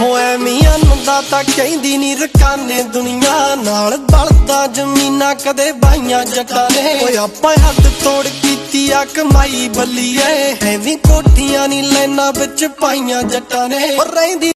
ਹੋਏ ਮੀਆਂ ਨੰਦਾ ਤਾਂ ਕਹਿੰਦੀ ਨਹੀਂ ਰਕਾਨੇ ਦੁਨੀਆ ਨਾਲ ਬਲਦਾ ਜ਼ਮੀਨਾਂ ਕਦੇ ਬਾਈਆਂ ਜੱਟਾਂ ਨੇ। ਓਏ ਆਪਾਂ ਹੱਦ ਤੋੜ ਕੀਤੀ ਆ, ਕਮਾਈ ਬੱਲੀਏ, ਐਵੇਂ ਕੋਠੀਆਂ ਨਹੀਂ ਲੈਣਾ ਵਿੱਚ ਪਾਈਆਂ ਜੱਟਾਂ ਨੇ। ਰਹਿੰਦੀ